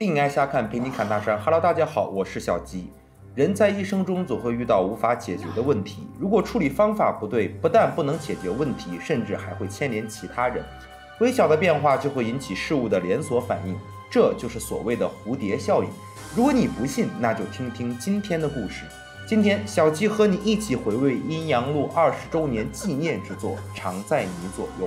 定爱瞎看，陪你侃大山。Hello，大家好，我是小吉。人在一生中总会遇到无法解决的问题，如果处理方法不对，不但不能解决问题，甚至还会牵连其他人。微小的变化就会引起事物的连锁反应，这就是所谓的蝴蝶效应。如果你不信，那就听听今天的故事。今天，小吉和你一起回味《阴阳路》二十周年纪念之作《常在你左右》。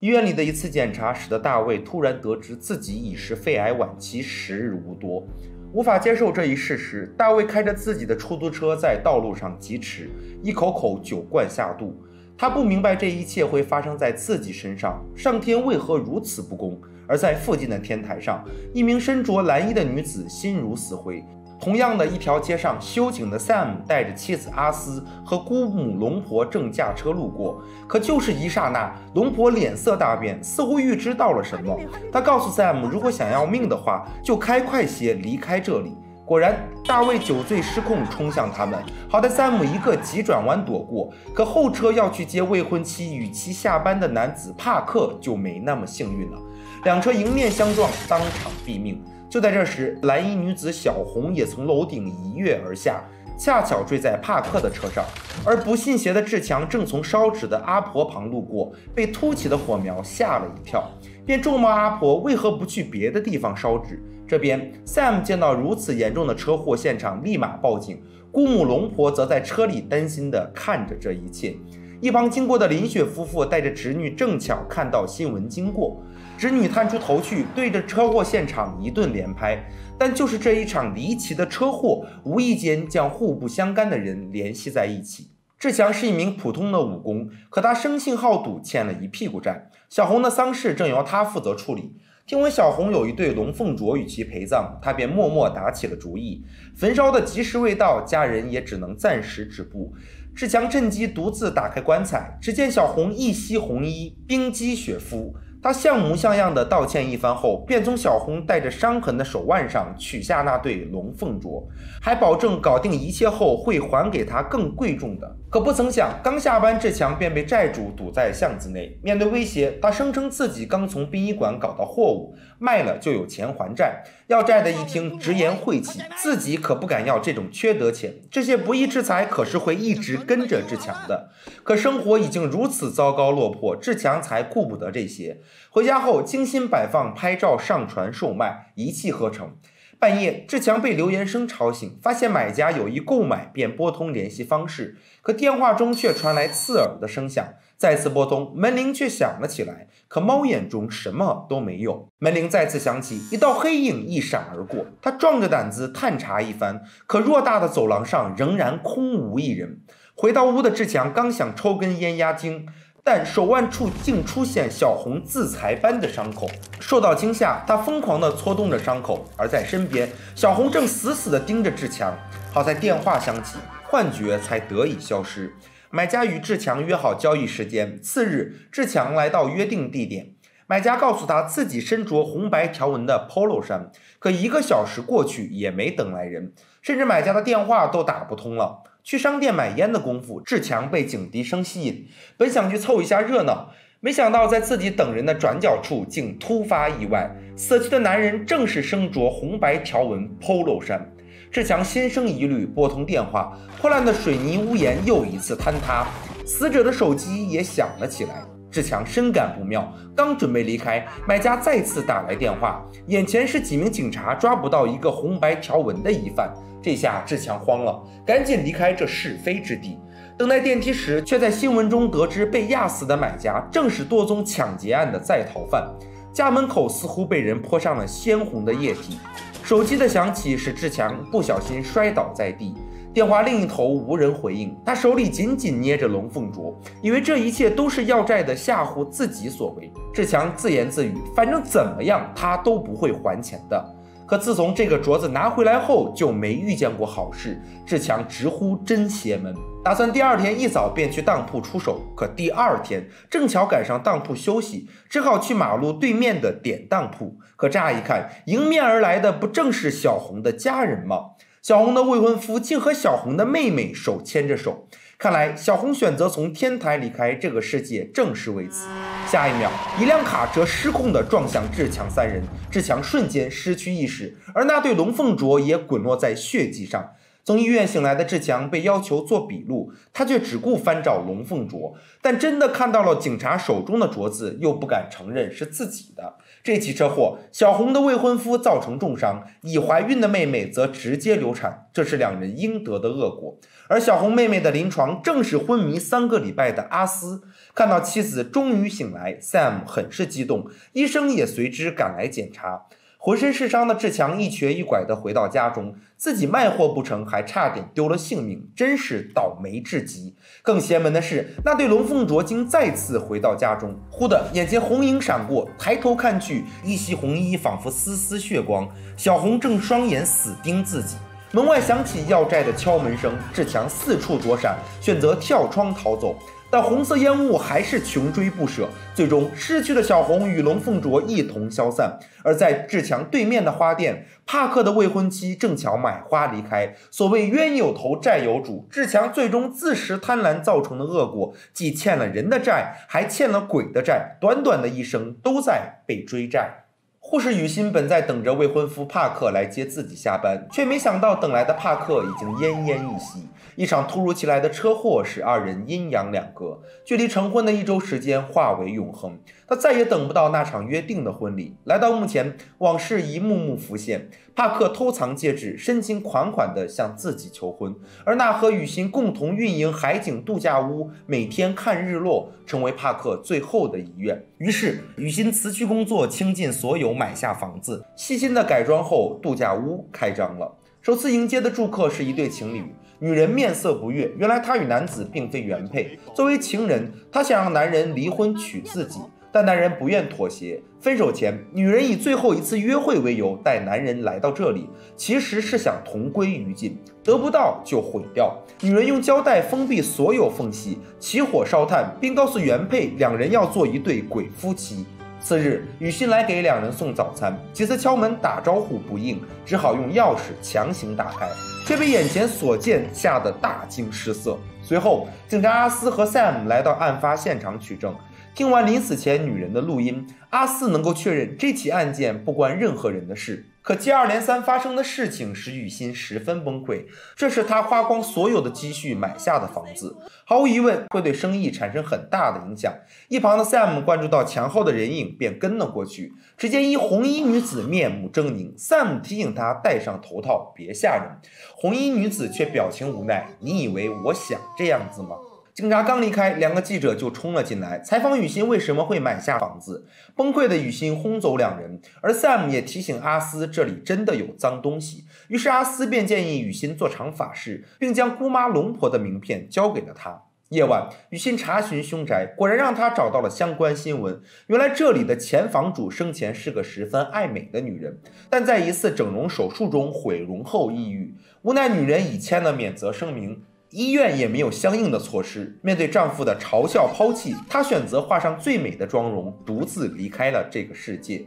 医院里的一次检查，使得大卫突然得知自己已是肺癌晚期，时日无多。无法接受这一事实，大卫开着自己的出租车在道路上疾驰，一口口酒灌下肚。他不明白这一切会发生在自己身上，上天为何如此不公？而在附近的天台上，一名身着蓝衣的女子心如死灰。同样的一条街上，修警的 Sam 带着妻子阿斯和姑母龙婆正驾车路过，可就是一刹那，龙婆脸色大变，似乎预知到了什么。她告诉 Sam，如果想要命的话，就开快些离开这里。果然，大卫酒醉失控，冲向他们。好在 Sam 一个急转弯躲过，可后车要去接未婚妻与其下班的男子帕克就没那么幸运了，两车迎面相撞，当场毙命。就在这时，蓝衣女子小红也从楼顶一跃而下，恰巧坠在帕克的车上。而不信邪的志强正从烧纸的阿婆旁路过，被突起的火苗吓了一跳，便咒骂阿婆为何不去别的地方烧纸。这边，Sam 见到如此严重的车祸现场，立马报警。姑母龙婆则在车里担心地看着这一切。一旁经过的林雪夫妇带着侄女，正巧看到新闻经过。侄女探出头去，对着车祸现场一顿连拍。但就是这一场离奇的车祸，无意间将互不相干的人联系在一起。志强是一名普通的武工，可他生性好赌，欠了一屁股债。小红的丧事正由他负责处理。听闻小红有一对龙凤镯与其陪葬，他便默默打起了主意。焚烧的吉时未到，家人也只能暂时止步。志强趁机独自打开棺材，只见小红一袭红衣，冰肌雪肤。他像模像样的道歉一番后，便从小红带着伤痕的手腕上取下那对龙凤镯，还保证搞定一切后会还给他更贵重的。可不曾想，刚下班，志强便被债主堵在巷子内。面对威胁，他声称自己刚从殡仪馆搞到货物，卖了就有钱还债。要债的一听，直言晦气，自己可不敢要这种缺德钱。这些不义之财可是会一直跟着志强的。可生活已经如此糟糕落魄，志强才顾不得这些。回家后，精心摆放、拍照、上传、售卖，一气呵成。半夜，志强被留言声吵醒，发现买家有意购买，便拨通联系方式，可电话中却传来刺耳的声响。再次拨通，门铃却响了起来，可猫眼中什么都没有。门铃再次响起，一道黑影一闪而过，他壮着胆子探查一番，可偌大的走廊上仍然空无一人。回到屋的志强刚想抽根烟压惊。但手腕处竟出现小红自裁般的伤口，受到惊吓，他疯狂地搓动着伤口，而在身边，小红正死死地盯着志强。好在电话响起，幻觉才得以消失。买家与志强约好交易时间，次日，志强来到约定地点，买家告诉他自己身着红白条纹的 Polo 衫，可一个小时过去也没等来人，甚至买家的电话都打不通了。去商店买烟的功夫，志强被警笛声吸引，本想去凑一下热闹，没想到在自己等人的转角处，竟突发意外。死去的男人正是身着红白条纹 Polo 衫。志强心生疑虑，拨通电话，破烂的水泥屋檐又一次坍塌，死者的手机也响了起来。志强深感不妙，刚准备离开，买家再次打来电话，眼前是几名警察抓不到一个红白条纹的疑犯。这下志强慌了，赶紧离开这是非之地。等待电梯时，却在新闻中得知被压死的买家正是多宗抢劫案的在逃犯。家门口似乎被人泼上了鲜红的液体。手机的响起使志强不小心摔倒在地。电话另一头无人回应，他手里紧紧捏着龙凤镯，以为这一切都是要债的吓唬自己所为。志强自言自语：“反正怎么样，他都不会还钱的。”可自从这个镯子拿回来后，就没遇见过好事。志强直呼真邪门，打算第二天一早便去当铺出手。可第二天正巧赶上当铺休息，只好去马路对面的典当铺。可乍一看，迎面而来的不正是小红的家人吗？小红的未婚夫竟和小红的妹妹手牵着手。看来小红选择从天台离开这个世界，正是为此。下一秒，一辆卡车失控的撞向志强三人，志强瞬间失去意识，而那对龙凤镯也滚落在血迹上。从医院醒来的志强被要求做笔录，他却只顾翻找龙凤镯，但真的看到了警察手中的镯子，又不敢承认是自己的。这起车祸，小红的未婚夫造成重伤，已怀孕的妹妹则直接流产，这是两人应得的恶果。而小红妹妹的临床正是昏迷三个礼拜的阿斯，看到妻子终于醒来，Sam 很是激动，医生也随之赶来检查。浑身是伤的志强一瘸一拐地回到家中，自己卖货不成，还差点丢了性命，真是倒霉至极。更邪门的是，那对龙凤镯竟再次回到家中。忽的，眼前红影闪过，抬头看去，一袭红衣仿佛丝丝血光，小红正双眼死盯自己。门外响起要债的敲门声，志强四处躲闪，选择跳窗逃走。但红色烟雾还是穷追不舍，最终失去的小红与龙凤镯一同消散。而在志强对面的花店，帕克的未婚妻正巧买花离开。所谓冤有头债有主，志强最终自食贪婪造成的恶果，既欠了人的债，还欠了鬼的债。短短的一生，都在被追债。护士雨欣本在等着未婚夫帕克来接自己下班，却没想到等来的帕克已经奄奄一息。一场突如其来的车祸使二人阴阳两隔，距离成婚的一周时间化为永恒。他再也等不到那场约定的婚礼。来到墓前，往事一幕幕浮现。帕克偷藏戒指，深情款款地向自己求婚，而那和雨欣共同运营海景度假屋，每天看日落，成为帕克最后的遗愿。于是，雨欣辞去工作，倾尽所有买下房子，细心的改装后，度假屋开张了。首次迎接的住客是一对情侣。女人面色不悦，原来她与男子并非原配。作为情人，她想让男人离婚娶自己，但男人不愿妥协。分手前，女人以最后一次约会为由带男人来到这里，其实是想同归于尽，得不到就毁掉。女人用胶带封闭所有缝隙，起火烧炭，并告诉原配两人要做一对鬼夫妻。次日，雨欣来给两人送早餐，几次敲门打招呼不应，只好用钥匙强行打开，却被眼前所见吓得大惊失色。随后，警察阿斯和 Sam 来到案发现场取证。听完临死前女人的录音，阿四能够确认这起案件不关任何人的事。可接二连三发生的事情使雨欣十分崩溃。这是他花光所有的积蓄买下的房子，毫无疑问会对生意产生很大的影响。一旁的 Sam 关注到墙后的人影，便跟了过去。只见一红衣女子面目狰狞，Sam 提醒他戴上头套，别吓人。红衣女子却表情无奈：“你以为我想这样子吗？”警察刚离开，两个记者就冲了进来，采访雨欣为什么会买下房子。崩溃的雨欣轰走两人，而 Sam 也提醒阿斯这里真的有脏东西。于是阿斯便建议雨欣做场法事，并将姑妈龙婆的名片交给了他。夜晚，雨欣查询凶宅，果然让他找到了相关新闻。原来这里的前房主生前是个十分爱美的女人，但在一次整容手术中毁容后抑郁，无奈女人已签了免责声明。医院也没有相应的措施。面对丈夫的嘲笑抛弃，她选择画上最美的妆容，独自离开了这个世界。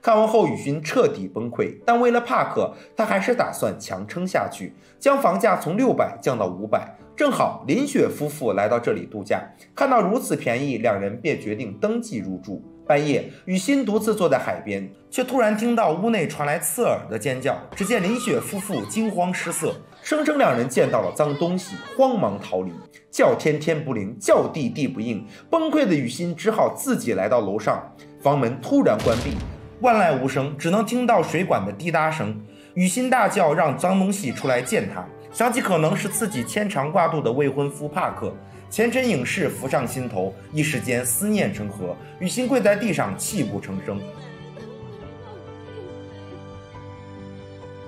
看完后，雨欣彻底崩溃，但为了帕克，她还是打算强撑下去，将房价从六百降到五百。正好林雪夫妇来到这里度假，看到如此便宜，两人便决定登记入住。半夜，雨欣独自坐在海边，却突然听到屋内传来刺耳的尖叫。只见林雪夫妇惊慌失色，声称两人见到了脏东西，慌忙逃离。叫天天不灵，叫地地不应，崩溃的雨欣只好自己来到楼上。房门突然关闭，万籁无声，只能听到水管的滴答声。雨欣大叫，让脏东西出来见他。想起可能是自己牵肠挂肚的未婚夫帕克。前尘影视浮上心头，一时间思念成河，雨欣跪在地上泣不成声。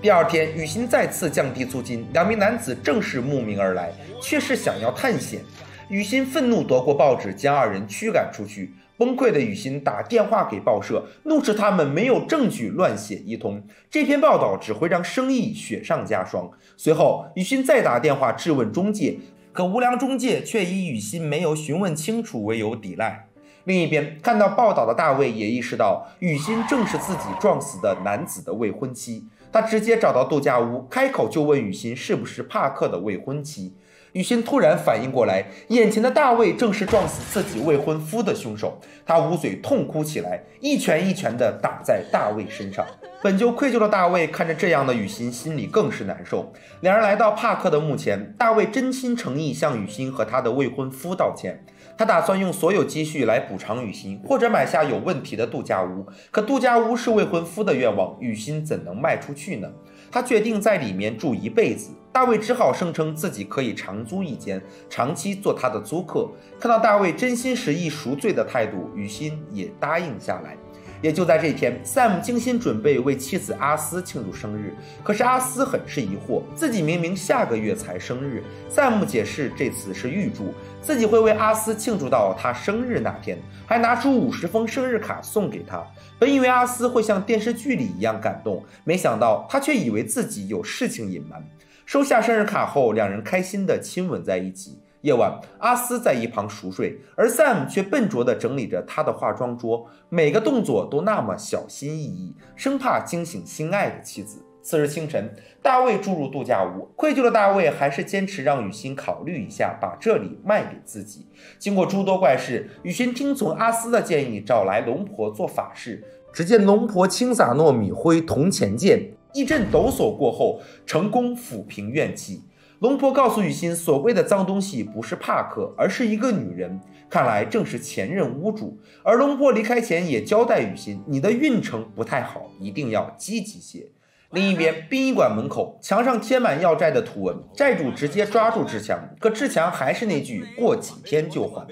第二天，雨欣再次降低租金，两名男子正是慕名而来，却是想要探险。雨欣愤怒夺过报纸，将二人驱赶出去。崩溃的雨欣打电话给报社，怒斥他们没有证据乱写一通，这篇报道只会让生意雪上加霜。随后，雨欣再打电话质问中介。可无良中介却以雨欣没有询问清楚为由抵赖。另一边，看到报道的大卫也意识到雨欣正是自己撞死的男子的未婚妻，他直接找到度假屋，开口就问雨欣是不是帕克的未婚妻。雨欣突然反应过来，眼前的大卫正是撞死自己未婚夫的凶手，他捂嘴痛哭起来，一拳一拳地打在大卫身上。本就愧疚的大卫看着这样的雨欣，心里更是难受。两人来到帕克的墓前，大卫真心诚意向雨欣和他的未婚夫道歉。他打算用所有积蓄来补偿雨欣，或者买下有问题的度假屋。可度假屋是未婚夫的愿望，雨欣怎能卖出去呢？他决定在里面住一辈子。大卫只好声称自己可以长租一间，长期做他的租客。看到大卫真心实意赎罪的态度，雨欣也答应下来。也就在这天，Sam 精心准备为妻子阿斯庆祝生日。可是阿斯很是疑惑，自己明明下个月才生日。Sam 解释，这次是预祝，自己会为阿斯庆祝到他生日那天，还拿出五十封生日卡送给他。本以为阿斯会像电视剧里一样感动，没想到他却以为自己有事情隐瞒。收下生日卡后，两人开心地亲吻在一起。夜晚，阿斯在一旁熟睡，而 Sam 却笨拙地整理着他的化妆桌，每个动作都那么小心翼翼，生怕惊醒心爱的妻子。次日清晨，大卫住入度假屋，愧疚的大卫还是坚持让雨欣考虑一下，把这里卖给自己。经过诸多怪事，雨欣听从阿斯的建议，找来龙婆做法事。只见龙婆轻撒糯米灰铜钱剑，一阵抖擞过后，成功抚平怨气。龙婆告诉雨欣，所谓的脏东西不是帕克，而是一个女人，看来正是前任屋主。而龙婆离开前也交代雨欣，你的运程不太好，一定要积极些。另一边，殡仪馆门口墙上贴满要债的图文，债主直接抓住志强，可志强还是那句过几天就还。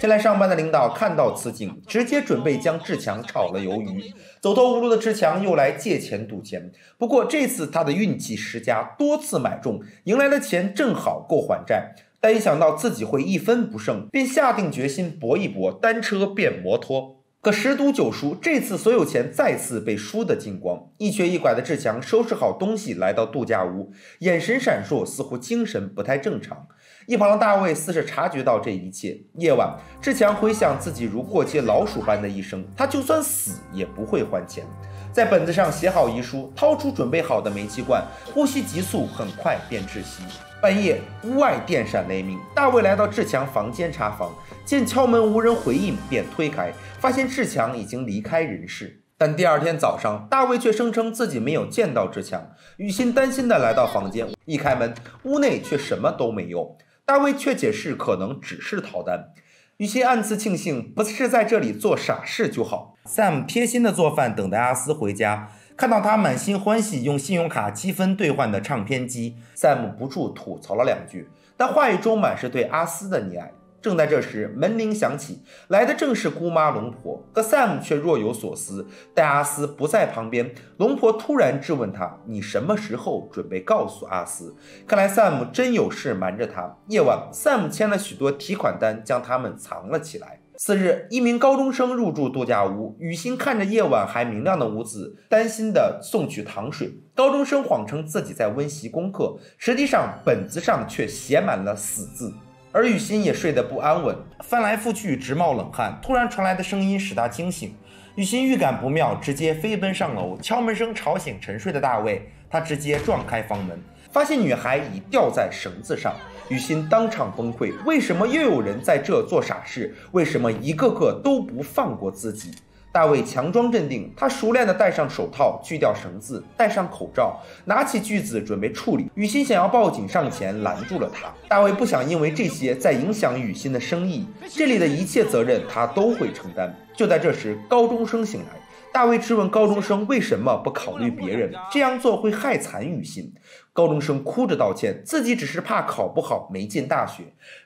前来上班的领导看到此景，直接准备将志强炒了鱿鱼。走投无路的志强又来借钱赌钱，不过这次他的运气十佳，多次买中，赢来的钱正好够还债。但一想到自己会一分不剩，便下定决心搏一搏，单车变摩托。可十赌九输，这次所有钱再次被输得精光。一瘸一拐的志强收拾好东西，来到度假屋，眼神闪烁，似乎精神不太正常。一旁的大卫似是察觉到这一切。夜晚，志强回想自己如过街老鼠般的一生，他就算死也不会还钱。在本子上写好遗书，掏出准备好的煤气罐，呼吸急速，很快便窒息。半夜，屋外电闪雷鸣，大卫来到志强房间查房，见敲门无人回应，便推开。发现志强已经离开人世，但第二天早上，大卫却声称自己没有见到志强。雨欣担心的来到房间，一开门，屋内却什么都没有。大卫却解释可能只是逃单。雨欣暗自庆幸，不是在这里做傻事就好。Sam 贴心的做饭，等待阿斯回家，看到他满心欢喜用信用卡积分兑换的唱片机，Sam 不住吐槽了两句，但话语中满是对阿斯的溺爱。正在这时，门铃响起，来的正是姑妈龙婆。可 Sam 却若有所思。待阿斯不在旁边，龙婆突然质问他：“你什么时候准备告诉阿斯？”看来 Sam 真有事瞒着他。夜晚，Sam 签了许多提款单，将他们藏了起来。次日，一名高中生入住度假屋，雨欣看着夜晚还明亮的屋子，担心地送去糖水。高中生谎称自己在温习功课，实际上本子上却写满了死字。而雨欣也睡得不安稳，翻来覆去直冒冷汗。突然传来的声音使他惊醒，雨欣预感不妙，直接飞奔上楼。敲门声吵醒沉睡的大卫，他直接撞开房门，发现女孩已吊在绳子上。雨欣当场崩溃，为什么又有人在这做傻事？为什么一个个都不放过自己？大卫强装镇定，他熟练地戴上手套，锯掉绳子，戴上口罩，拿起锯子准备处理。雨欣想要报警上前拦住了他。大卫不想因为这些再影响雨欣的生意，这里的一切责任他都会承担。就在这时，高中生醒来，大卫质问高中生为什么不考虑别人，这样做会害惨雨欣。高中生哭着道歉，自己只是怕考不好没进大学。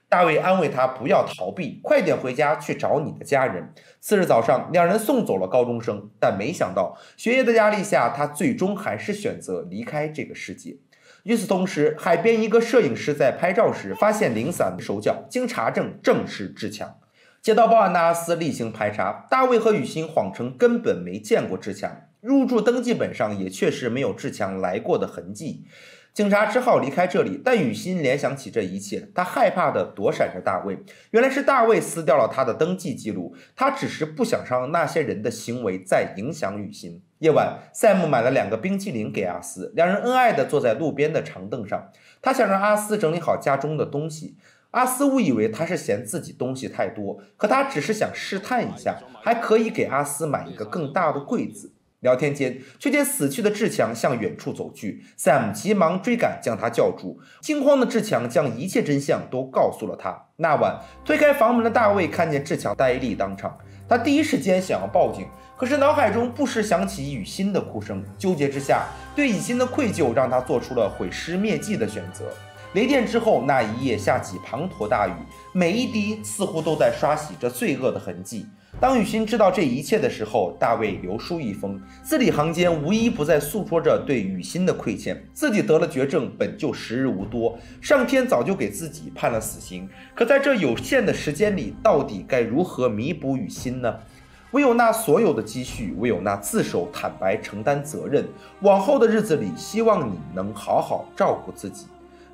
大卫安慰他不要逃避，快点回家去找你的家人。次日早上，两人送走了高中生，但没想到学业的压力下，他最终还是选择离开这个世界。与此同时，海边一个摄影师在拍照时发现零散的手脚，经查证正是志强。接到报案的阿斯例行排查，大卫和雨欣谎称根本没见过志强，入住登记本上也确实没有志强来过的痕迹。警察只好离开这里，但雨欣联想起这一切，他害怕地躲闪着大卫。原来是大卫撕掉了他的登记记录，他只是不想让那些人的行为再影响雨欣。夜晚，赛姆买了两个冰淇淋给阿斯，两人恩爱地坐在路边的长凳上。他想让阿斯整理好家中的东西。阿斯误以为他是嫌自己东西太多，可他只是想试探一下，还可以给阿斯买一个更大的柜子。聊天间，却见死去的志强向远处走去。Sam 急忙追赶，将他叫住。惊慌的志强将一切真相都告诉了他。那晚，推开房门的大卫看见志强呆立当场，他第一时间想要报警，可是脑海中不时响起雨欣的哭声。纠结之下，对雨欣的愧疚让他做出了毁尸灭迹的选择。雷电之后，那一夜下起滂沱大雨，每一滴似乎都在刷洗着罪恶的痕迹。当雨欣知道这一切的时候，大卫留书一封，字里行间无一不在诉说着对雨欣的亏欠。自己得了绝症，本就时日无多，上天早就给自己判了死刑。可在这有限的时间里，到底该如何弥补雨欣呢？唯有那所有的积蓄，唯有那自首、坦白、承担责任。往后的日子里，希望你能好好照顾自己。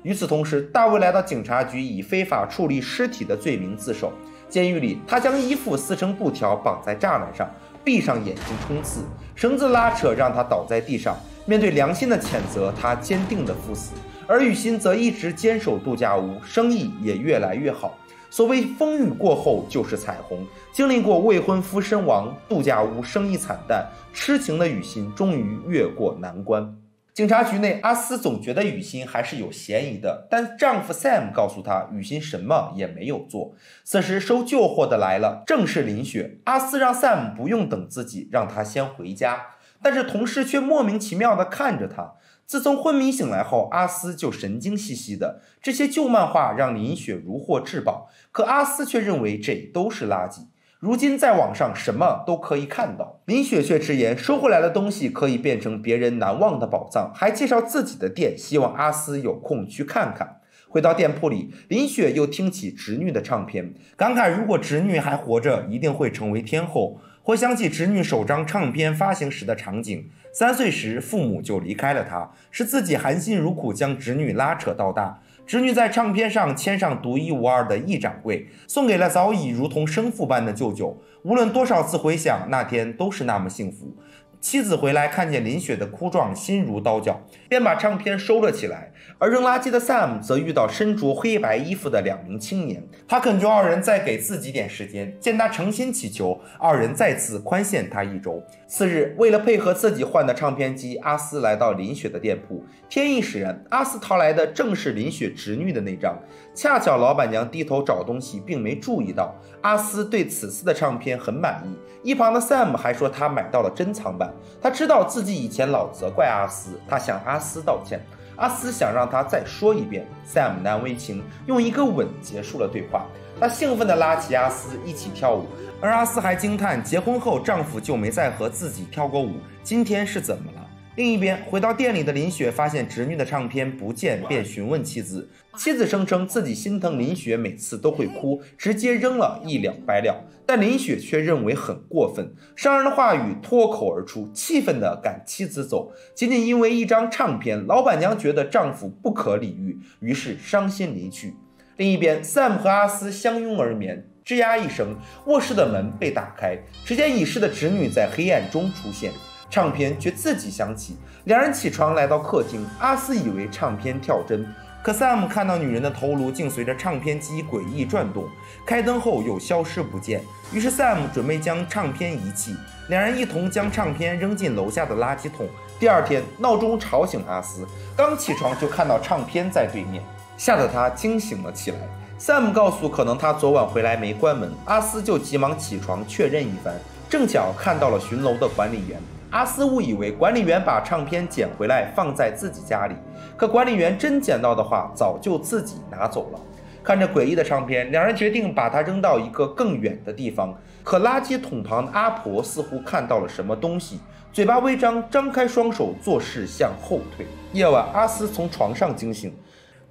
与此同时，大卫来到警察局，以非法处理尸体的罪名自首。监狱里，他将衣服撕成布条绑在栅栏上，闭上眼睛冲刺，绳子拉扯让他倒在地上。面对良心的谴责，他坚定地赴死。而雨欣则一直坚守度假屋，生意也越来越好。所谓风雨过后就是彩虹，经历过未婚夫身亡、度假屋生意惨淡，痴情的雨欣终于越过难关。警察局内，阿斯总觉得雨欣还是有嫌疑的，但丈夫 Sam 告诉她，雨欣什么也没有做。此时收旧货的来了，正是林雪。阿斯让 Sam 不用等自己，让他先回家。但是同事却莫名其妙地看着他。自从昏迷醒来后，阿斯就神经兮兮的。这些旧漫画让林雪如获至宝，可阿斯却认为这都是垃圾。如今在网上什么都可以看到，林雪却直言收回来的东西可以变成别人难忘的宝藏，还介绍自己的店，希望阿斯有空去看看。回到店铺里，林雪又听起侄女的唱片，感慨如果侄女还活着，一定会成为天后。回想起侄女首张唱片发行时的场景，三岁时父母就离开了她，是自己含辛茹苦将侄女拉扯到大。侄女在唱片上签上独一无二的易掌柜，送给了早已如同生父般的舅舅。无论多少次回想，那天都是那么幸福。妻子回来看见林雪的哭状，心如刀绞，便把唱片收了起来。而扔垃圾的 Sam 则遇到身着黑白衣服的两名青年，他恳求二人再给自己点时间。见他诚心祈求，二人再次宽限他一周。次日，为了配合自己换的唱片机，阿斯来到林雪的店铺。天意使然，阿斯淘来的正是林雪侄女的那张。恰巧老板娘低头找东西，并没注意到。阿斯对此次的唱片很满意。一旁的 Sam 还说他买到了珍藏版。他知道自己以前老责怪阿斯，他向阿斯道歉。阿斯想让他再说一遍，Sam 难为情，用一个吻结束了对话。他兴奋地拉起阿斯一起跳舞，而阿斯还惊叹结婚后丈夫就没再和自己跳过舞，今天是怎么了？另一边，回到店里的林雪发现侄女的唱片不见，便询问妻子。妻子声称自己心疼林雪，每次都会哭，直接扔了一了百了。但林雪却认为很过分，伤人的话语脱口而出，气愤地赶妻子走。仅仅因为一张唱片，老板娘觉得丈夫不可理喻，于是伤心离去。另一边，Sam 和阿斯相拥而眠，吱呀一声，卧室的门被打开，只见已逝的侄女在黑暗中出现，唱片却自己响起。两人起床来到客厅，阿斯以为唱片跳针。可 Sam 看到女人的头颅竟随着唱片机诡异转动，开灯后又消失不见。于是 Sam 准备将唱片遗弃，两人一同将唱片扔进楼下的垃圾桶。第二天，闹钟吵醒阿斯，刚起床就看到唱片在对面，吓得他惊醒了起来。Sam 告诉可能他昨晚回来没关门，阿斯就急忙起床确认一番，正巧看到了巡楼的管理员。阿斯误以为管理员把唱片捡回来放在自己家里，可管理员真捡到的话，早就自己拿走了。看着诡异的唱片，两人决定把它扔到一个更远的地方。可垃圾桶旁的阿婆似乎看到了什么东西，嘴巴微张，张开双手做事向后退。夜晚，阿斯从床上惊醒，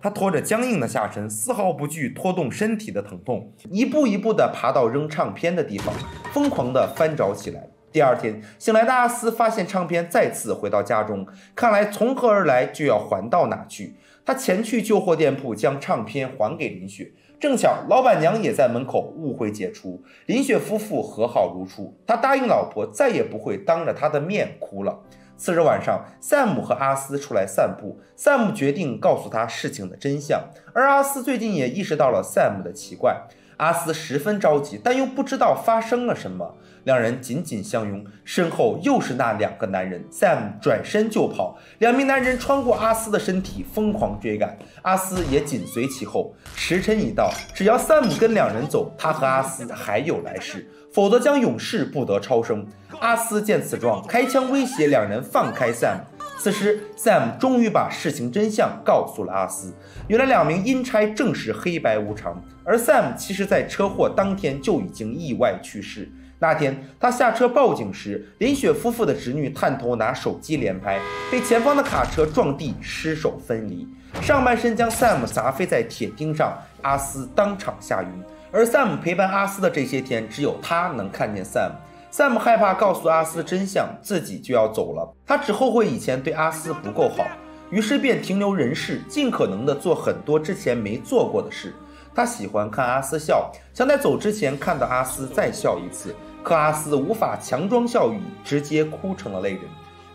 他拖着僵硬的下身，丝毫不惧拖动身体的疼痛，一步一步地爬到扔唱片的地方，疯狂地翻找起来。第二天醒来的阿斯发现唱片再次回到家中，看来从何而来就要还到哪去。他前去旧货店铺将唱片还给林雪，正巧老板娘也在门口，误会解除，林雪夫妇和好如初。他答应老婆再也不会当着他的面哭了。次日晚上，萨姆和阿斯出来散步，萨姆决定告诉他事情的真相，而阿斯最近也意识到了萨姆的奇怪。阿斯十分着急，但又不知道发生了什么。两人紧紧相拥，身后又是那两个男人。Sam 转身就跑，两名男人穿过阿斯的身体，疯狂追赶，阿斯也紧随其后。时辰已到，只要 Sam 跟两人走，他和阿斯还有来世，否则将永世不得超生。阿斯见此状，开枪威胁两人放开 Sam。此时，Sam 终于把事情真相告诉了阿斯。原来，两名阴差正是黑白无常，而 Sam 其实在车祸当天就已经意外去世。那天，他下车报警时，林雪夫妇的侄女探头拿手机连拍，被前方的卡车撞地，尸首分离，上半身将 Sam 砸飞在铁钉上，阿斯当场吓晕。而 Sam 陪伴阿斯的这些天，只有他能看见 Sam。Sam 害怕告诉阿斯真相，自己就要走了。他只后悔以前对阿斯不够好，于是便停留人世，尽可能的做很多之前没做过的事。他喜欢看阿斯笑，想在走之前看到阿斯再笑一次。可阿斯无法强装笑语，直接哭成了泪人。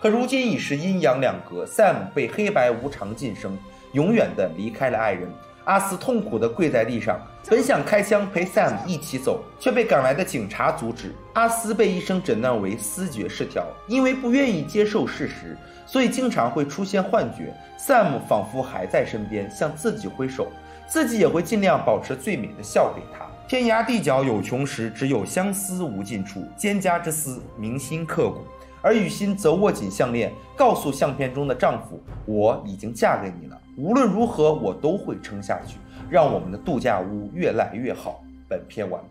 可如今已是阴阳两隔，Sam 被黑白无常晋升，永远的离开了爱人。阿斯痛苦地跪在地上，本想开枪陪 Sam 一起走，却被赶来的警察阻止。阿斯被医生诊断为思觉失调，因为不愿意接受事实，所以经常会出现幻觉。Sam 仿佛还在身边，向自己挥手，自己也会尽量保持最美的笑给他。天涯地角有穷时，只有相思无尽处。蒹葭之思，铭心刻骨。而雨欣则握紧项链，告诉相片中的丈夫：“我已经嫁给你了。”无论如何，我都会撑下去，让我们的度假屋越来越好。本片完。《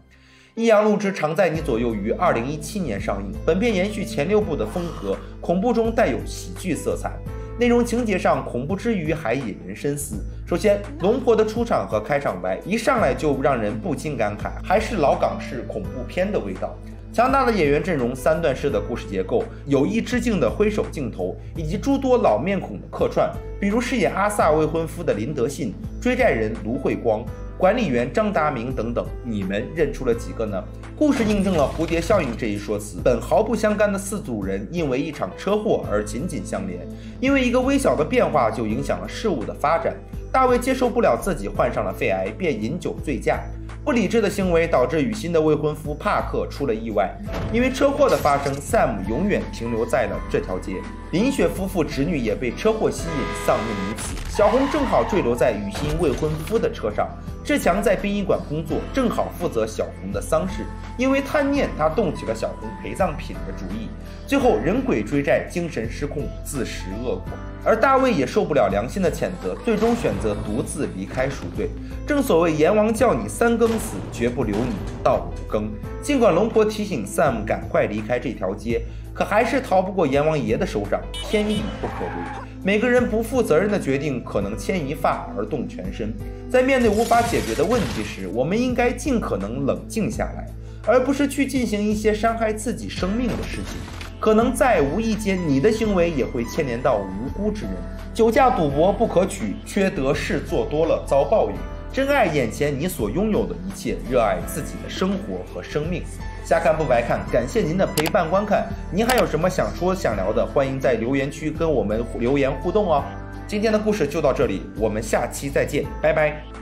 阴阳路之常在你左右》于二零一七年上映。本片延续前六部的风格，恐怖中带有喜剧色彩，内容情节上恐怖之余还引人深思。首先，龙婆的出场和开场白一上来就让人不禁感慨，还是老港式恐怖片的味道。强大的演员阵容，三段式的故事结构，有意致敬的挥手镜头，以及诸多老面孔的客串，比如饰演阿萨未婚夫的林德信、追债人卢慧光、管理员张达明等等，你们认出了几个呢？故事印证了蝴蝶效应这一说辞。本毫不相干的四组人因为一场车祸而紧紧相连，因为一个微小的变化就影响了事物的发展。大卫接受不了自己患上了肺癌，便饮酒醉驾。不理智的行为导致雨欣的未婚夫帕克出了意外，因为车祸的发生，Sam 永远停留在了这条街。林雪夫妇侄女也被车祸吸引，丧命于此。小红正好坠落在雨欣未婚夫的车上。志强在殡仪馆工作，正好负责小红的丧事。因为贪念，他动起了小红陪葬品的主意。最后人鬼追债，精神失控，自食恶果。而大卫也受不了良心的谴责，最终选择独自离开赎罪。正所谓阎王叫你三更死，绝不留你到五更。尽管龙婆提醒 Sam 赶快离开这条街，可还是逃不过阎王爷的手掌。天意不可违，每个人不负责任的决定，可能牵一发而动全身。在面对无法解决的问题时，我们应该尽可能冷静下来，而不是去进行一些伤害自己生命的事情。可能在无意间，你的行为也会牵连到无辜之人。酒驾赌博不可取，缺德事做多了遭报应。珍爱眼前你所拥有的一切，热爱自己的生活和生命。瞎看不白看，感谢您的陪伴观看。您还有什么想说想聊的，欢迎在留言区跟我们留言互动哦。今天的故事就到这里，我们下期再见，拜拜。